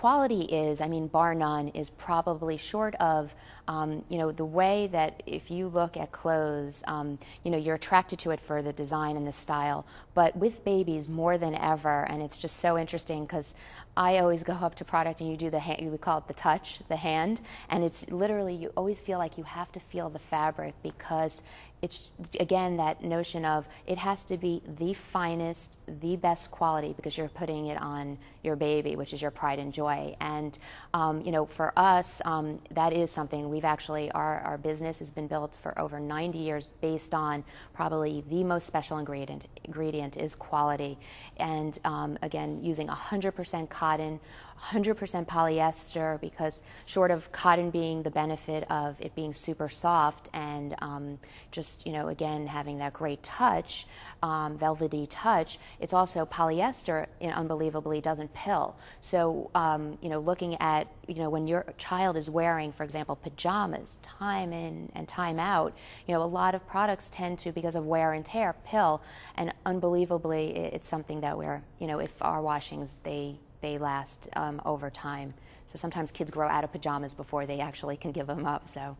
quality is, I mean, bar none, is probably short of, um, you know, the way that if you look at clothes, um, you know, you're attracted to it for the design and the style. But with babies, more than ever, and it's just so interesting because I always go up to product and you do the hand, would call it the touch, the hand, and it's literally you always feel like you have to feel the fabric because it's again that notion of it has to be the finest, the best quality because you're putting it on your baby, which is your pride and joy. And um, you know, for us, um, that is something we've actually our our business has been built for over 90 years based on probably the most special ingredient ingredient is quality, and um, again using 100% cotton. 100% polyester because short of cotton being the benefit of it being super soft and um, just you know again having that great touch um, velvety touch it's also polyester unbelievably doesn't pill so um, you know looking at you know when your child is wearing for example pajamas time in and time out you know a lot of products tend to because of wear and tear pill and unbelievably it's something that we're you know if our washings they they last um, over time. So sometimes kids grow out of pajamas before they actually can give them up. So.